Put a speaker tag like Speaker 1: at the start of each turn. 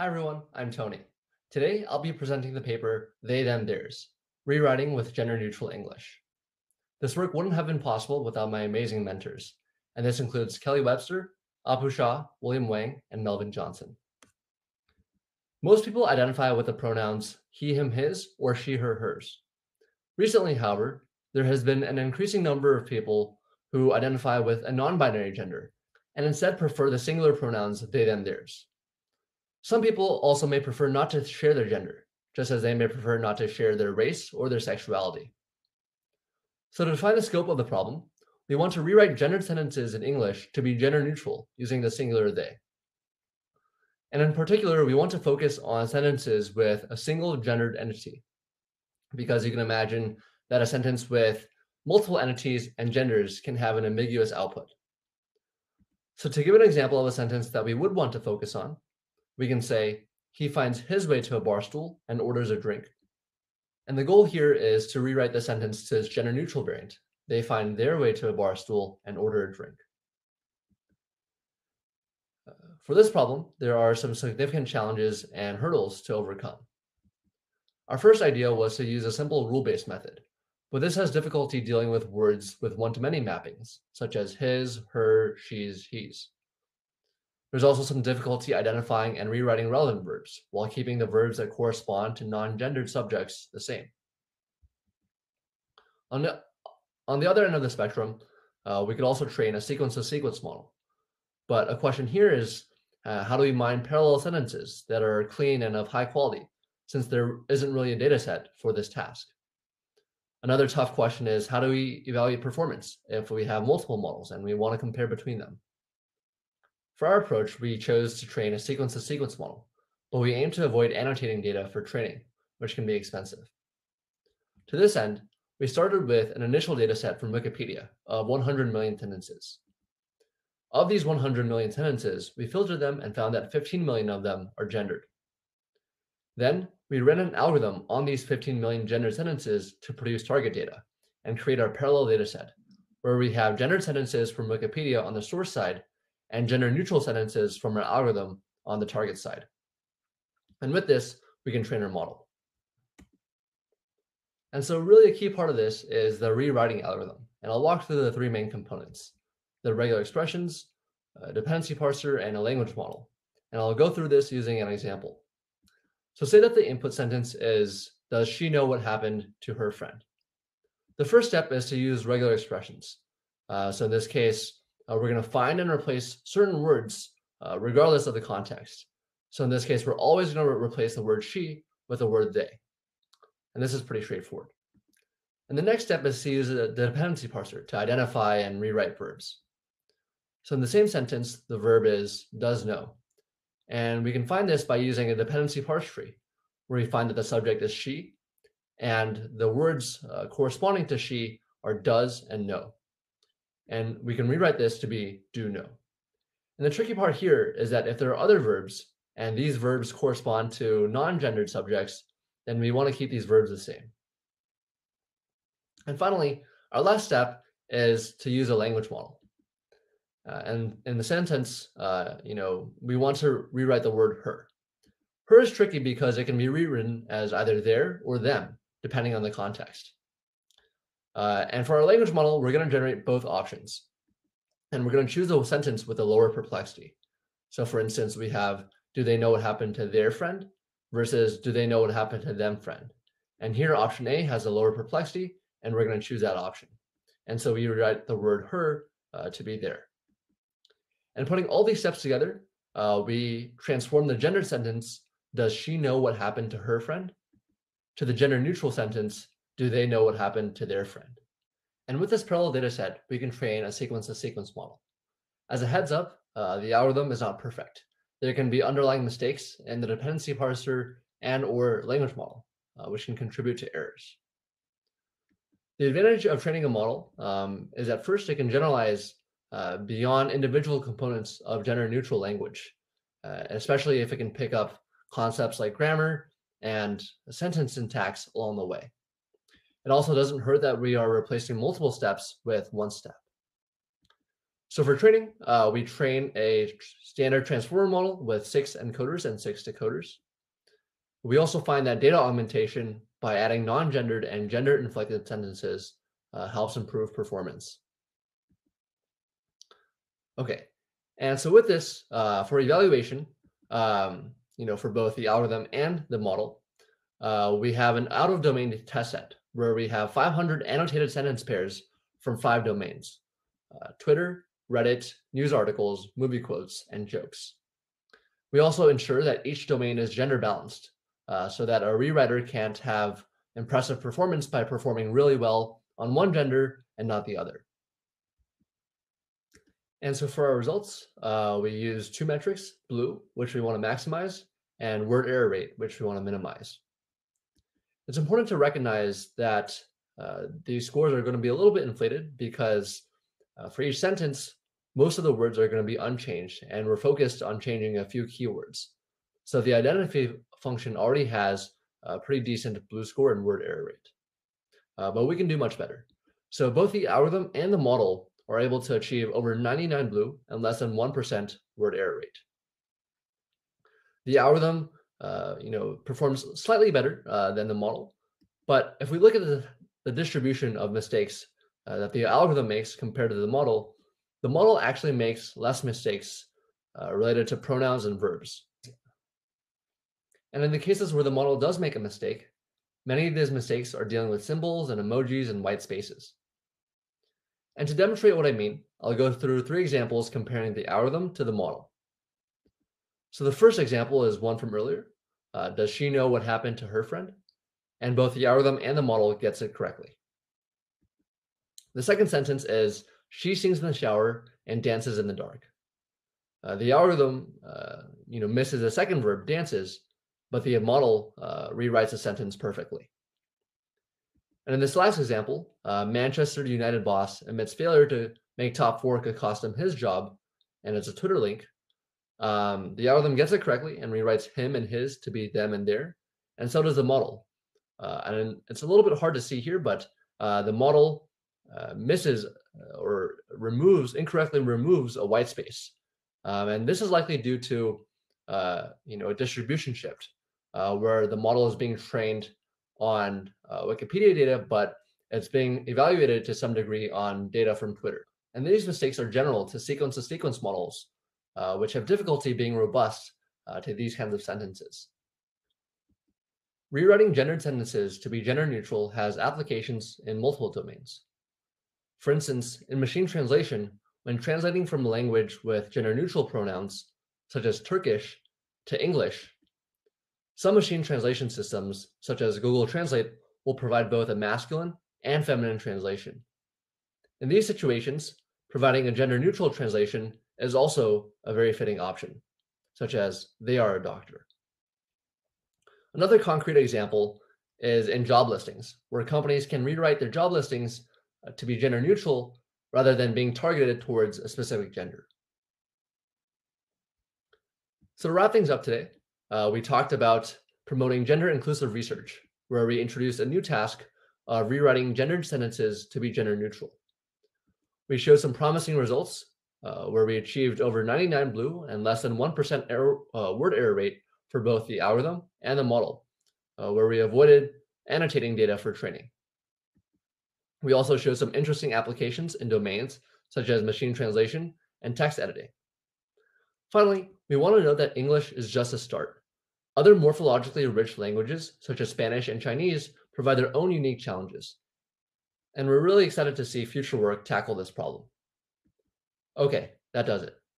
Speaker 1: Hi everyone, I'm Tony. Today I'll be presenting the paper They, Them, Theirs, Rewriting with Gender Neutral English. This work wouldn't have been possible without my amazing mentors, and this includes Kellie Webster, Apu Shah, William Wang, and Melvin Johnson. Most people identify with the pronouns he, him, his, or she, her, hers. Recently, however, there has been an increasing number of people who identify with a non-binary gender and instead prefer the singular pronouns they, them, theirs. Some people also may prefer not to share their gender, just as they may prefer not to share their race or their sexuality. So to define the scope of the problem, we want to rewrite gendered sentences in English to be gender neutral using the singular they. And in particular, we want to focus on sentences with a single gendered entity, because you can imagine that a sentence with multiple entities and genders can have an ambiguous output. So to give an example of a sentence that we would want to focus on, we can say, he finds his way to a bar stool and orders a drink. And the goal here is to rewrite the sentence to its gender neutral variant. They find their way to a bar stool and order a drink. Uh, for this problem, there are some significant challenges and hurdles to overcome. Our first idea was to use a simple rule-based method, but this has difficulty dealing with words with one-to-many mappings, such as his, her, she's, he's. There's also some difficulty identifying and rewriting relevant verbs while keeping the verbs that correspond to non-gendered subjects the same. On the, on the other end of the spectrum, uh, we could also train a sequence-to-sequence model. But a question here is, uh, how do we mine parallel sentences that are clean and of high quality, since there isn't really a data set for this task? Another tough question is, how do we evaluate performance if we have multiple models and we want to compare between them? For our approach, we chose to train a sequence-to-sequence model, but we aim to avoid annotating data for training, which can be expensive. To this end, we started with an initial dataset from Wikipedia of 100 million sentences. Of these 100 million sentences, we filtered them and found that 15 million of them are gendered. Then we ran an algorithm on these 15 million gendered sentences to produce target data and create our parallel dataset, where we have gendered sentences from Wikipedia on the source side and gender neutral sentences from our algorithm on the target side. And with this, we can train our model. And so really a key part of this is the rewriting algorithm. And I'll walk through the three main components, the regular expressions, dependency parser, and a language model. And I'll go through this using an example. So say that the input sentence is, does she know what happened to her friend? The first step is to use regular expressions. Uh, so in this case, uh, we're going to find and replace certain words uh, regardless of the context. So in this case, we're always going to re replace the word she with the word they. And this is pretty straightforward. And the next step is to use the dependency parser to identify and rewrite verbs. So in the same sentence, the verb is does know. And we can find this by using a dependency parse tree, where we find that the subject is she, and the words uh, corresponding to she are does and know. And we can rewrite this to be do know. And the tricky part here is that if their are other verbs and these verbs correspond to non-gendered subjects, then we want to keep these verbs the same. And finally, our last step is to use a language model. Uh, and in the sentence, uh, you know, we want to rewrite the word her. Her is tricky because it can be rewritten as either there or them, depending on the context. Uh, and for our language model, we're going to generate both options. And we're going to choose a sentence with a lower perplexity. So for instance, we have, do they know what happened to their friend versus do they know what happened to them friend? And here option A has a lower perplexity and we're going to choose that option. And so we write the word her uh, to be their. And putting all these steps together, uh, we transform the gender sentence, does she know what happened to her friend? To the gender neutral sentence, do they know what happened to their friend? And with this parallel data set, we can train a sequence-to-sequence model. As a heads up, uh, the algorithm is not perfect. There can be underlying mistakes in the dependency parser and or language model, uh, which can contribute to errors. The advantage of training a model um, is that first it can generalize uh, beyond individual components of gender neutral language, uh, especially if it can pick up concepts like grammar and sentence syntax along the way. It also doesn't hurt that we are replacing multiple steps with one step. So for training, uh, we train a standard transformer model with six encoders and six decoders. We also find that data augmentation by adding non-gendered and gender-inflected sentences uh, helps improve performance. Okay, and so with this, uh, for evaluation, um, you know, for both the algorithm and the model, uh, we have an out-of-domain test set where we have 500 annotated sentence pairs from five domains, uh, Twitter, Reddit, news articles, movie quotes, and jokes. We also ensure that each domain is gender balanced uh, so that a rewriter can't have impressive performance by performing really well on one gender and not the other. And so for our results, uh, we use two metrics, BLEU, which we want to maximize, and word error rate, which we want to minimize. It's important to recognize that uh, these scores are going to be a little bit inflated because uh, for each sentence, most of the words are going to be unchanged, and we're focused on changing a few keywords. So the identity function already has a pretty decent BLEU score and word error rate, uh, but we can do much better. So both the algorithm and the model are able to achieve over 99 BLEU and less than 1% word error rate. The algorithm, uh, you know, performs slightly better uh, than the model, but if we look at the, the distribution of mistakes uh, that the algorithm makes compared to the model, the model actually makes less mistakes uh, related to pronouns and verbs. And in the cases where the model does make a mistake, many of these mistakes are dealing with symbols and emojis and white spaces. And to demonstrate what I mean, I'll go through three examples comparing the algorithm to the model. So the first example is one from earlier. Uh, does she know what happened to her friend? And both the algorithm and the model gets it correctly. The second sentence is, she sings in the shower and dances in the dark. Uh, the algorithm, uh, you know, misses the second verb, dances, but the model uh, rewrites the sentence perfectly. And in this last example, uh, Manchester United boss admits failure to make top four could cost him his job, and it's a Twitter link. Um, the algorithm gets it correctly and rewrites him and his to be them and their, and so does the model. Uh, and it's a little bit hard to see here, but uh, the model uh, misses uh, or removes incorrectly removes a white space, um, and this is likely due to uh, you know a distribution shift where the model is being trained on uh, Wikipedia data, but it's being evaluated to some degree on data from Twitter. And these mistakes are general to sequence to sequence models, uh, which have difficulty being robust uh, to these kinds of sentences. Rewriting gendered sentences to be gender neutral has applications in multiple domains. For instance, in machine translation, when translating from a language with gender neutral pronouns, such as Turkish, to English, some machine translation systems, such as Google Translate, will provide both a masculine and feminine translation. In these situations, providing a gender neutral translation is also a very fitting option, such as they are a doctor. Another concrete example is in job listings, where companies can rewrite their job listings uh, to be gender neutral rather than being targeted towards a specific gender. So to wrap things up today, uh, we talked about promoting gender inclusive research, where we introduced a new task of rewriting gendered sentences to be gender neutral. We showed some promising results uh, where we achieved over 99 BLEU and less than 1% error, uh, word error rate for both the algorithm and the model, uh, where we avoided annotating data for training. We also showed some interesting applications in domains such as machine translation and text editing. Finally, we want to note that English is just a start. Other morphologically rich languages, such as Spanish and Chinese, provide their own unique challenges. And we're really excited to see future work tackle this problem. Okay, that does it.